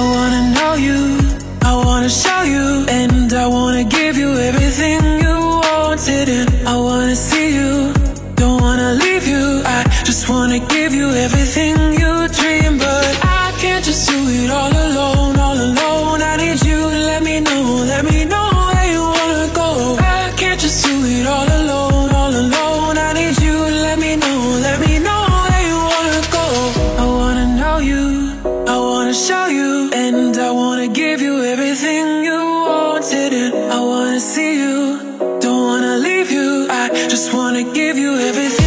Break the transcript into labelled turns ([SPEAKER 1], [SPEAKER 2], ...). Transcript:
[SPEAKER 1] wanna know you, I wanna show you, and I wanna give you everything you wanted, and I wanna see you. Don't wanna leave you. I just wanna give you everything you dream, but I can't just do it all alone, all alone. I need you let me know, let me know where you wanna go. I can't just do it all alone. everything you wanted and I wanna see you. Don't wanna leave you, I just wanna give you everything.